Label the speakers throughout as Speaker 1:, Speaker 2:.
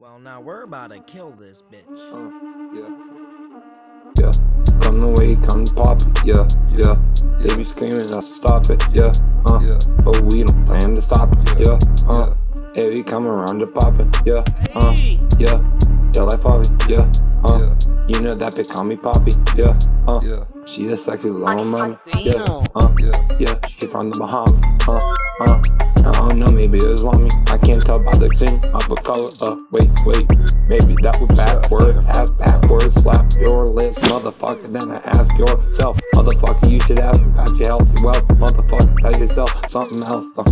Speaker 1: Well, now we're about to kill this bitch.
Speaker 2: Uh, yeah. Yeah. Come the way, come pop it. Yeah, yeah. They be screaming us to stop it. Yeah, uh. Yeah. But we don't plan to stop it. Yeah, uh. Hey, we come around to pop it. Yeah, uh. Yeah. Yeah, like Favi. Yeah, uh. You know that bitch call me Poppy. Yeah, uh. Yeah. She the sexy little mama. Yeah, uh. Yeah. She from the Bahamas. Uh, uh. I don't know, maybe it's on me. I can't tell by the thing of a color. Uh, wait, wait. Maybe that was backward. Ass backwards. Slap your lips, motherfucker. Then I ask yourself, motherfucker, you should ask about your health. Well, motherfucker, tell yourself something else. Uh.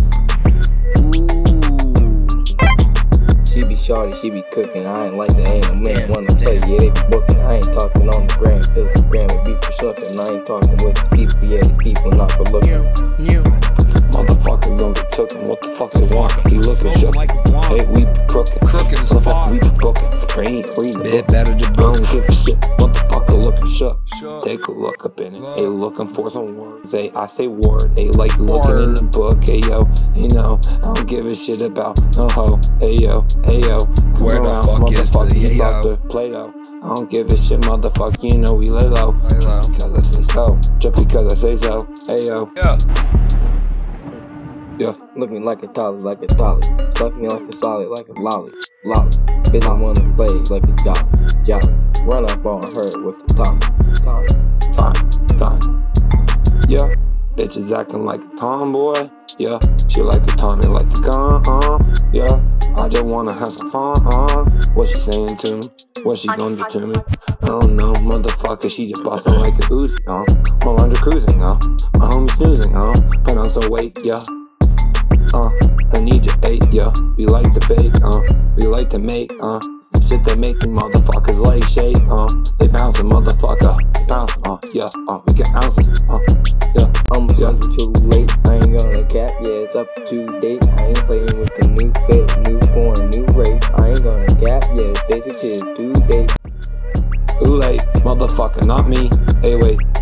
Speaker 3: She be shorty, she be cooking. I ain't like the ain't no man wanna play. Yeah, they be booking. I ain't talking on the gram, cause the gram would be for something. I ain't talking with the people, yeah, these people not for looking.
Speaker 1: New, new.
Speaker 2: Motherfucker gonna get tooken. What the fuck they want? He looking shook. Hey, we be crooking.
Speaker 4: Crooked as fuck.
Speaker 2: we be booking. Ain't reading
Speaker 4: Bit better to
Speaker 2: I
Speaker 4: book.
Speaker 2: don't give a shit. Motherfucker looking shook. Take a look up in it. Hey, looking for some words. Hey, I say word. Hey, like looking in the book. Hey, yo. Hey, no. I don't give a shit about no hoe. Hey, yo. Hey, yo. Come
Speaker 4: Where the
Speaker 2: around,
Speaker 4: fuck is
Speaker 2: motherfucker.
Speaker 4: the
Speaker 2: You
Speaker 4: yo?
Speaker 2: fucked Play-Doh. I don't give a shit, motherfucker. You know we lay low.
Speaker 4: Lay low.
Speaker 2: Just because I say so. Just because I say so. Hey, yo.
Speaker 4: Yeah.
Speaker 2: Yeah.
Speaker 3: Look me like a tolly, like a tolly. Suck me like a solid, like a lolly. Lolly. Bitch, I wanna play like a jolly. Jolly. Run up on her with the top. Top.
Speaker 2: Fine, fine. Yeah, bitch is acting like a tomboy. Yeah, she like a Tommy like a gun. Uh, yeah, I just wanna have some fun. Uh, what she saying to me? What she gonna do to me? I don't know, motherfucker. She just bustin' like a Uzi. Uh, while under cruising. Uh, my homie snoozing. Uh, put on some weight. Yeah. Uh, I need your eight. Yeah, we like to bake. Uh, we like to make. Uh. Shit that make them motherfuckers like shake, uh They bouncing, motherfucker, bounce, uh, yeah, uh, we get ounces, uh, yeah,
Speaker 3: Almost
Speaker 2: Yeah.
Speaker 3: too late. I ain't gonna cap, yeah, it's up to date. I ain't playing with the new fit, new form, new race. I ain't gonna cap, yeah, it's basic shit, due date.
Speaker 2: Too late, motherfucker, not me.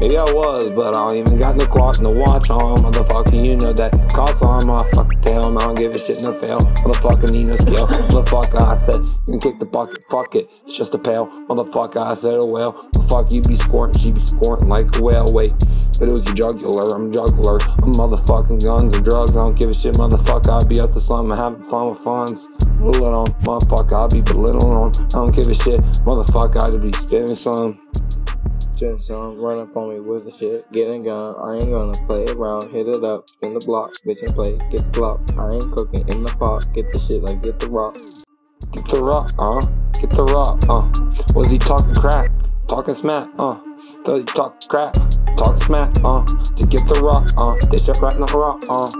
Speaker 2: Maybe I was, but I don't even got no clock, no watch on. Motherfucker, you know that. Cops on my fucking tail, I don't give a shit, no fail. Motherfucker, need no scale. Motherfucker, I said, you can kick the bucket, fuck it, it's just a pail. Motherfucker, I said, oh well. Motherfucker, you be squirting, she be squirting like a whale. Wait, but it was your jugular, I'm a juggler. I'm motherfucking guns and drugs, I don't give a shit, motherfucker. I be up to something, having fun with funds. Little on, motherfucker, I be belittling on. I don't give a shit, motherfucker, I just be spitting some.
Speaker 3: Turn some, run up on me with the shit, get a gun. I ain't gonna play around, hit it up, spin the block, bitch and play, get the clock. I ain't cooking in the pot, get the shit like get the rock.
Speaker 2: Get the rock, uh. Get the rock, uh. Was he talking crap? Talking smack, uh. Tell you talk crap, talking smack, uh. To get the rock, uh. They shit right in the rock, uh.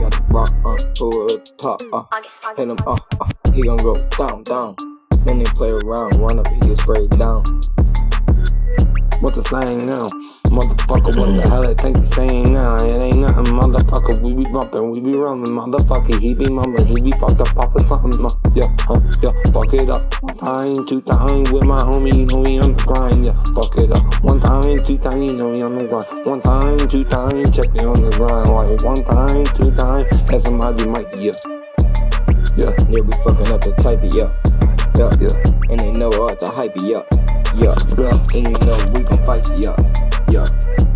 Speaker 3: Got the rock, uh, pull it top, uh. Hit him, uh, uh. He gon' go down, down. Then they play around, run up, he get sprayed down.
Speaker 2: What's the slang now? Motherfucker, what the hell they think they saying now? It ain't nothing, motherfucker. We be bumping, we be running, motherfucker. He be mumbling, he be fucked up off of something. Uh, yeah, uh, yeah, fuck it up. One time, two time with my homie, you know we on the grind. Yeah, fuck it up. One time, two time, you know we on the grind. One time, two time, check me on the grind. Like one time, two time, as somebody might, yeah. Yeah,
Speaker 3: Yeah, we fucking up the type up. Yeah,
Speaker 2: yeah,
Speaker 3: and they know what to hype. Yeah,
Speaker 2: yeah.
Speaker 3: and you know we gon' fight up. Yeah.